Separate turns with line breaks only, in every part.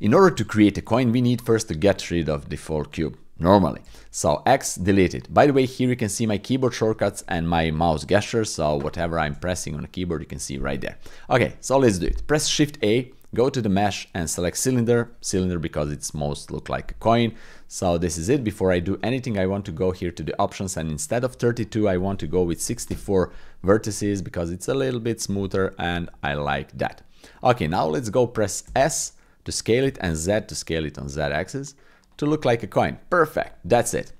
in order to create a coin, we need first to get rid of the default cube normally. So X delete it. By the way, here you can see my keyboard shortcuts and my mouse gestures. So whatever I'm pressing on the keyboard, you can see right there. Okay, so let's do it. Press Shift A, go to the mesh and select cylinder. Cylinder because it's most look like a coin. So this is it. Before I do anything, I want to go here to the options and instead of 32, I want to go with 64 vertices because it's a little bit smoother and I like that. Okay, now let's go press S to scale it and Z to scale it on Z axis to look like a coin. Perfect, that's it.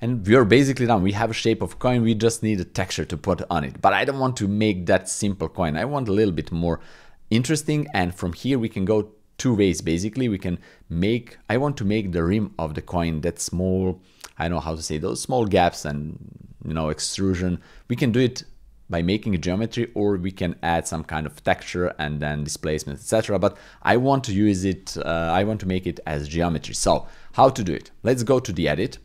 And we're basically done. We have a shape of coin, we just need a texture to put on it. But I don't want to make that simple coin. I want a little bit more interesting. And from here we can go two ways basically. We can make, I want to make the rim of the coin that small, I don't know how to say those small gaps and you know extrusion. We can do it by making a geometry or we can add some kind of texture and then displacement etc but I want to use it uh, I want to make it as geometry. So how to do it? Let's go to the edit.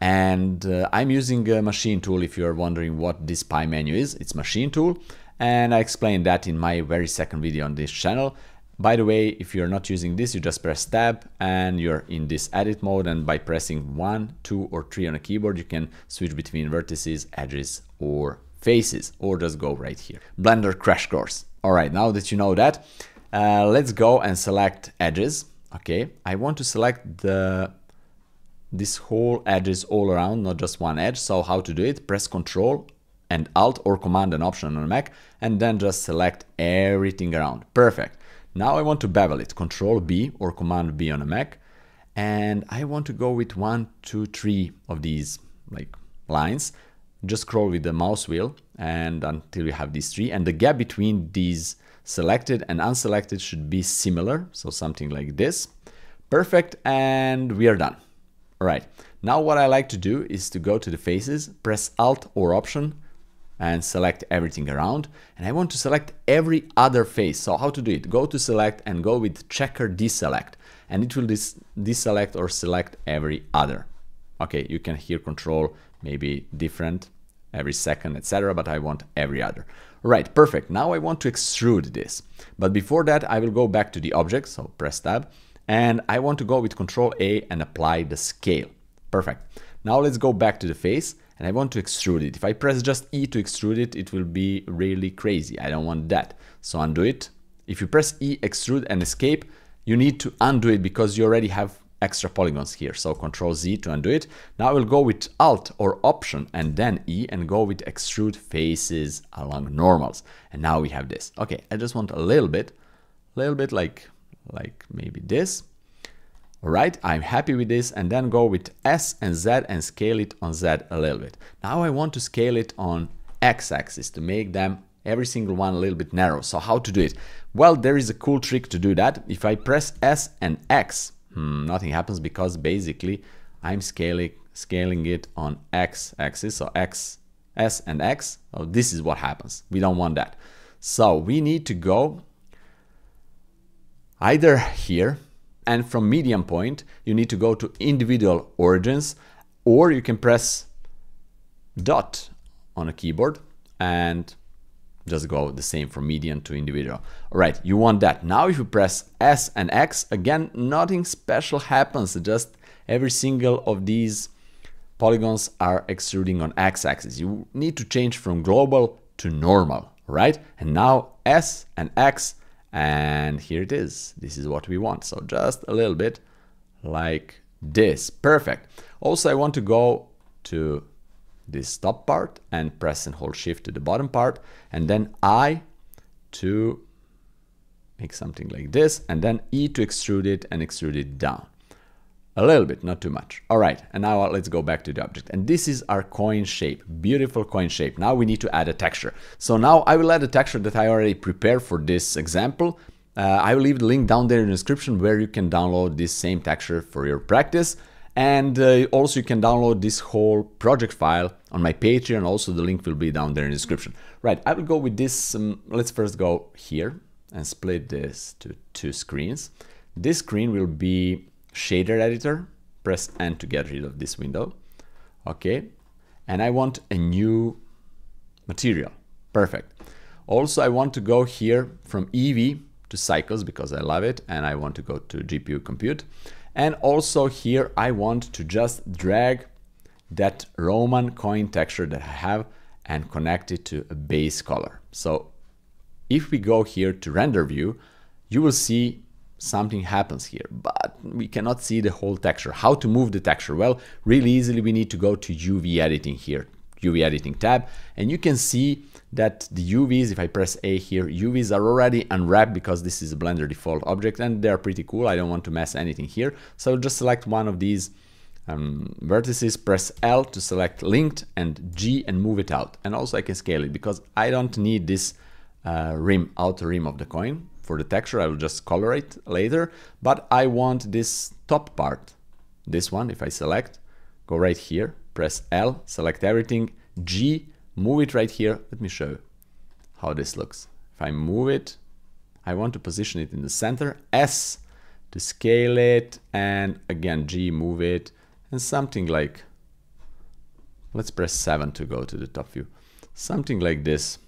And uh, I'm using a machine tool if you're wondering what this pie menu is. It's machine tool. And I explained that in my very second video on this channel. By the way, if you're not using this, you just press tab and you're in this edit mode. And by pressing one, two or three on a keyboard, you can switch between vertices, edges or faces or just go right here. Blender crash course. All right, now that you know that, uh, let's go and select edges. Okay, I want to select the this whole edges all around, not just one edge. So how to do it? Press Control and Alt or Command and Option on a Mac, and then just select everything around. Perfect. Now I want to bevel it. Control B or Command B on a Mac, and I want to go with one, two, three of these like lines just scroll with the mouse wheel and until you have these three. And the gap between these selected and unselected should be similar. So something like this. Perfect. And we are done. All right. Now what I like to do is to go to the faces press alt or option and select everything around. And I want to select every other face. So how to do it? Go to select and go with checker deselect. And it will deselect or select every other. Okay. You can here control maybe different every second, etc. But I want every other. Right, perfect. Now I want to extrude this. But before that, I will go back to the object, so press tab, and I want to go with Control A and apply the scale. Perfect. Now let's go back to the face and I want to extrude it. If I press just E to extrude it, it will be really crazy. I don't want that. So undo it. If you press E, extrude and escape, you need to undo it because you already have extra polygons here. So Control Z to undo it. Now I will go with Alt or Option and then E and go with extrude faces along normals. And now we have this. Okay, I just want a little bit, a little bit like, like maybe this. All right, I'm happy with this and then go with S and Z and scale it on Z a little bit. Now I want to scale it on X axis to make them every single one a little bit narrow. So how to do it? Well, there is a cool trick to do that. If I press S and X, hmm, nothing happens because basically I'm scaling scaling it on x axis so x s and x. Oh, this is what happens. We don't want that. So we need to go either here and from median point you need to go to individual origins or you can press dot on a keyboard and just go the same from median to individual. All right, you want that. Now if you press S and X, again, nothing special happens. Just every single of these polygons are extruding on X axis. You need to change from global to normal, right? And now S and X, and here it is. This is what we want. So just a little bit like this. Perfect. Also, I want to go to this top part and press and hold shift to the bottom part and then I to make something like this and then E to extrude it and extrude it down. A little bit, not too much. All right, and now let's go back to the object. And this is our coin shape, beautiful coin shape. Now we need to add a texture. So now I will add a texture that I already prepared for this example. Uh, I will leave the link down there in the description where you can download this same texture for your practice. And uh, also you can download this whole project file on my Patreon. Also the link will be down there in the description. Right, I will go with this. Um, let's first go here and split this to two screens. This screen will be shader editor. Press N to get rid of this window. Okay, and I want a new material. Perfect. Also, I want to go here from to to Cycles because I love it and I want to go to GPU compute. And also here I want to just drag that Roman coin texture that I have and connect it to a base color. So if we go here to render view, you will see something happens here, but we cannot see the whole texture. How to move the texture? Well, really easily we need to go to UV editing here, UV editing tab, and you can see that the UVs, if I press A here, UVs are already unwrapped because this is a Blender default object and they're pretty cool. I don't want to mess anything here. So I'll just select one of these um, vertices, press L to select linked and G and move it out. And also I can scale it because I don't need this uh, rim, outer rim of the coin for the texture. I will just color it later, but I want this top part, this one, if I select, go right here, press L, select everything, G, move it right here. Let me show how this looks. If I move it, I want to position it in the center, S to scale it, and again, G, move it, and something like, let's press 7 to go to the top view. Something like this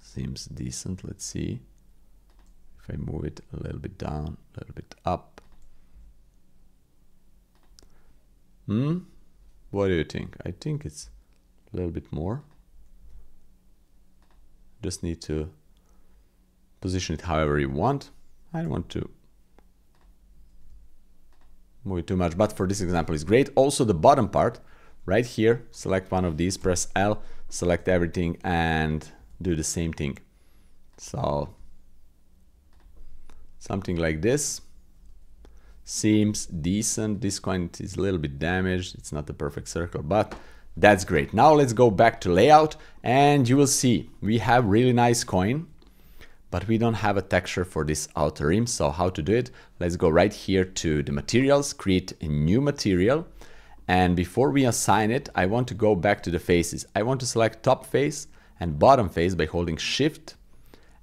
seems decent. Let's see if I move it a little bit down, a little bit up. Hmm? What do you think? I think it's a little bit more. Just need to position it however you want. I don't want to move it too much, but for this example is great. Also the bottom part, right here, select one of these, press L, select everything and do the same thing. So something like this seems decent. This coin is a little bit damaged. It's not a perfect circle, but that's great. Now let's go back to layout and you will see we have really nice coin but we don't have a texture for this outer rim. So how to do it? Let's go right here to the materials, create a new material. And before we assign it, I want to go back to the faces. I want to select top face and bottom face by holding shift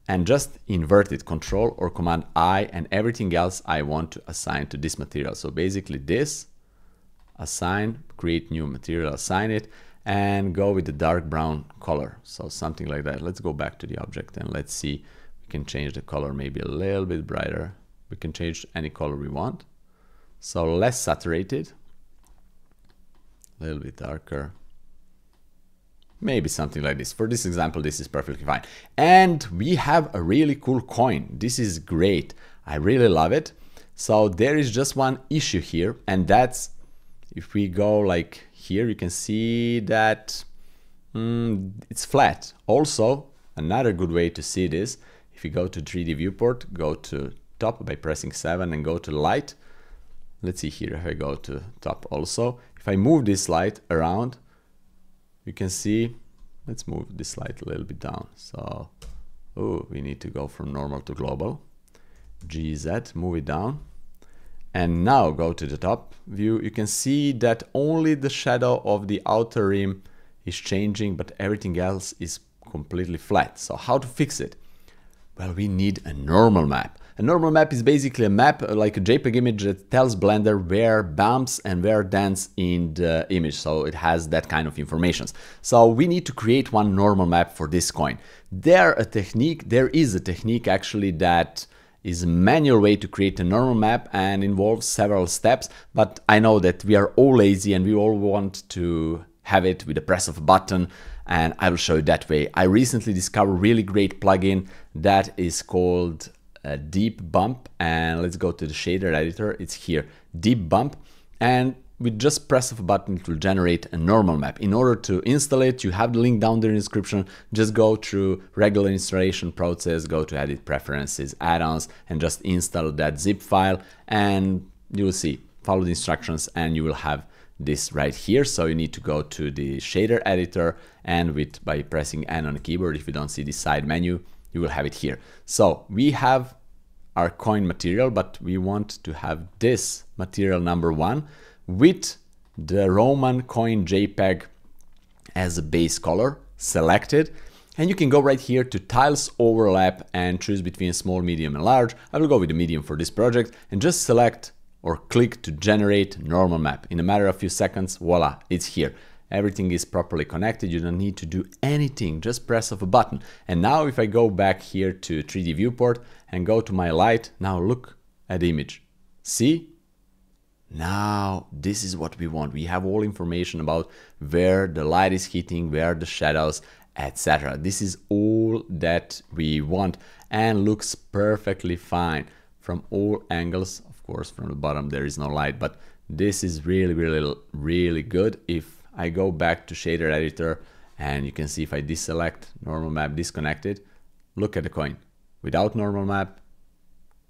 and just invert it, control or command I and everything else I want to assign to this material. So basically this, assign, create new material, assign it and go with the dark brown color. So something like that. Let's go back to the object and let's see we can change the color maybe a little bit brighter. We can change any color we want. So less saturated, a little bit darker. Maybe something like this. For this example, this is perfectly fine. And we have a really cool coin. This is great. I really love it. So there is just one issue here, and that's if we go like here, you can see that mm, it's flat. Also, another good way to see this if you go to 3D viewport, go to top by pressing 7 and go to light. Let's see here if I go to top also. If I move this light around, you can see, let's move this light a little bit down. So, oh, we need to go from normal to global. GZ, move it down. And now go to the top view. You can see that only the shadow of the outer rim is changing, but everything else is completely flat. So how to fix it? Well, we need a normal map. A normal map is basically a map uh, like a JPEG image that tells Blender where bumps and where dents in the image. So it has that kind of information. So we need to create one normal map for this coin. There a technique, there is a technique actually that is a manual way to create a normal map and involves several steps, but I know that we are all lazy and we all want to have it with the press of a button and I will show you that way. I recently discovered really great plugin that is called DeepBump and let's go to the shader editor. It's here, DeepBump and with just press of a button it will generate a normal map. In order to install it, you have the link down there in the description. Just go through regular installation process, go to edit preferences, add-ons and just install that zip file and you will see, follow the instructions and you will have this right here. So you need to go to the shader editor and with by pressing N on the keyboard, if you don't see the side menu, you will have it here. So we have our coin material, but we want to have this material number one with the Roman coin JPEG as a base color selected. And you can go right here to tiles overlap and choose between small, medium and large. I will go with the medium for this project and just select or click to generate normal map. In a matter of few seconds, voila, it's here. Everything is properly connected. You don't need to do anything, just press of a button. And now if I go back here to 3D viewport and go to my light, now look at the image. See? Now this is what we want. We have all information about where the light is hitting, where the shadows, etc. This is all that we want and looks perfectly fine from all angles. Of course, from the bottom there is no light, but this is really, really, really good. If I go back to shader editor and you can see if I deselect normal map disconnected, look at the coin. Without normal map,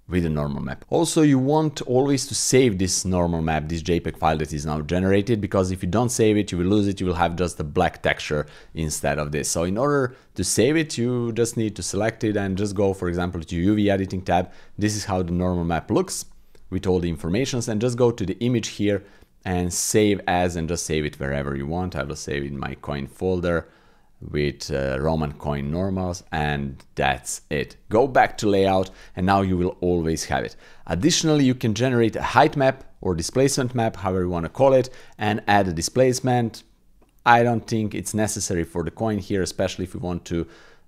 with a normal map. Also, you want always to save this normal map, this JPEG file that is now generated, because if you don't save it, you will lose it, you will have just a black texture instead of this. So in order to save it, you just need to select it and just go, for example, to UV editing tab. This is how the normal map looks with all the informations and just go to the image here and save as and just save it wherever you want. I will save it in my coin folder with uh, Roman coin normals and that's it. Go back to layout and now you will always have it. Additionally, you can generate a height map or displacement map, however you want to call it, and add a displacement. I don't think it's necessary for the coin here, especially if you want to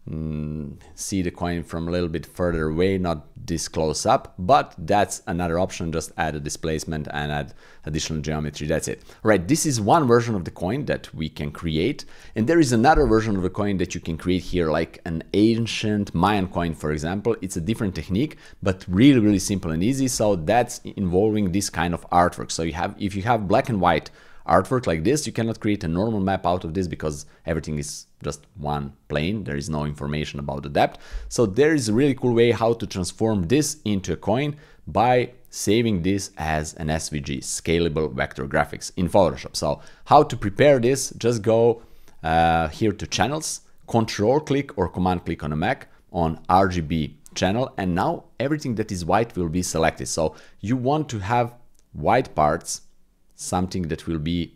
mm, see the coin from a little bit further away, not this close up, but that's another option, just add a displacement and add additional geometry, that's it. Right, this is one version of the coin that we can create, and there is another version of the coin that you can create here, like an ancient Mayan coin, for example. It's a different technique, but really, really simple and easy, so that's involving this kind of artwork. So you have, if you have black and white artwork like this, you cannot create a normal map out of this because everything is just one plane. There is no information about the depth. So there is a really cool way how to transform this into a coin by saving this as an SVG, scalable vector graphics in Photoshop. So how to prepare this, just go uh, here to channels, control click or command click on a Mac on RGB channel and now everything that is white will be selected. So you want to have white parts something that will be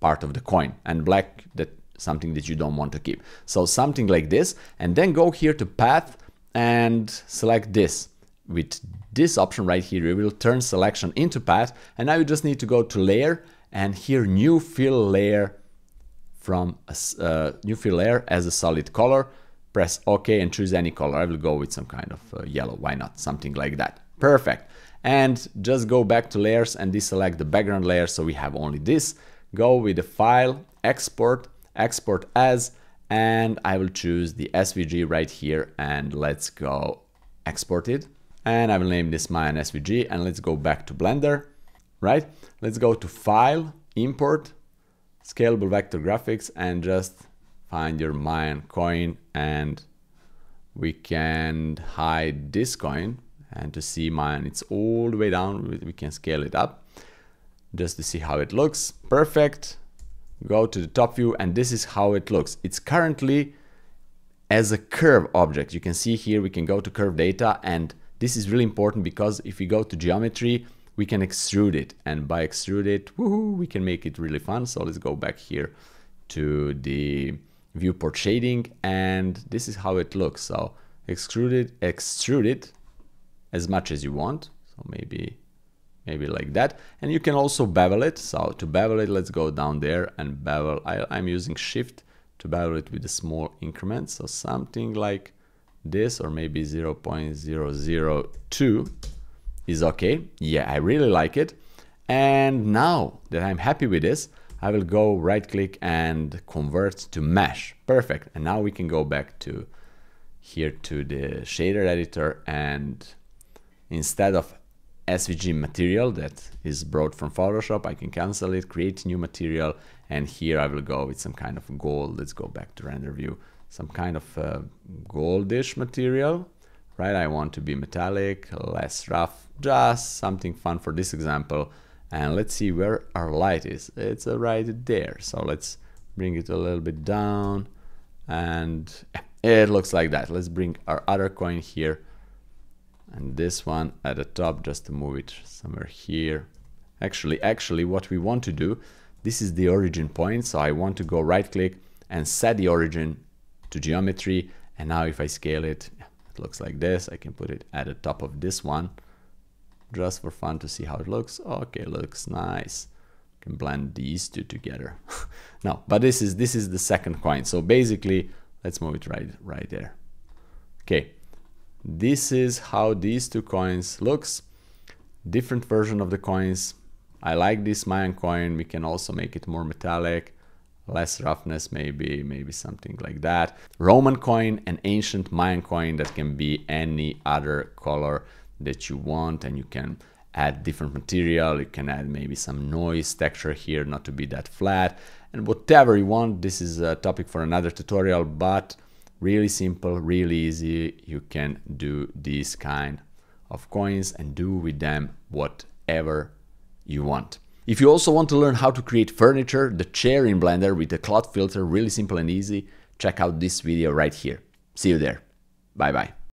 part of the coin and black that something that you don't want to keep. So something like this and then go here to path and select this. With this option right here, you will turn selection into path and now you just need to go to layer and here new fill layer from a uh, new fill layer as a solid color. Press OK and choose any color. I will go with some kind of uh, yellow. Why not? Something like that. Perfect and just go back to layers and deselect the background layer so we have only this. Go with the file, export, export as, and I will choose the SVG right here and let's go export it. And I will name this Mayan SVG and let's go back to Blender, right? Let's go to File, Import, Scalable Vector Graphics and just find your Mayan coin and we can hide this coin and to see mine. It's all the way down. We can scale it up just to see how it looks. Perfect. Go to the top view and this is how it looks. It's currently as a curve object. You can see here we can go to curve data and this is really important because if we go to geometry we can extrude it. And by extrude it we can make it really fun. So let's go back here to the viewport shading and this is how it looks. So extrude it extrude it as much as you want. So maybe maybe like that. And you can also bevel it. So to bevel it, let's go down there and bevel. I, I'm using shift to bevel it with a small increment. So something like this or maybe 0 0.002 is okay. Yeah, I really like it. And now that I'm happy with this, I will go right click and convert to mesh. Perfect. And now we can go back to here to the shader editor and instead of SVG material that is brought from Photoshop, I can cancel it, create new material, and here I will go with some kind of gold. Let's go back to render view. Some kind of uh, goldish material, right? I want to be metallic, less rough, just something fun for this example. And let's see where our light is. It's uh, right there. So let's bring it a little bit down and it looks like that. Let's bring our other coin here and this one at the top just to move it somewhere here actually actually what we want to do this is the origin point so I want to go right click and set the origin to geometry and now if I scale it it looks like this I can put it at the top of this one just for fun to see how it looks okay looks nice can blend these two together. no, but this is this is the second coin. So basically, let's move it right right there. Okay, this is how these two coins looks. Different version of the coins. I like this Mayan coin. We can also make it more metallic, less roughness, maybe, maybe something like that. Roman coin, an ancient Mayan coin that can be any other color that you want and you can add different material. You can add maybe some noise texture here, not to be that flat and whatever you want. This is a topic for another tutorial, but really simple, really easy. You can do these kind of coins and do with them whatever you want. If you also want to learn how to create furniture, the chair in Blender with a cloth filter, really simple and easy, check out this video right here. See you there. Bye bye.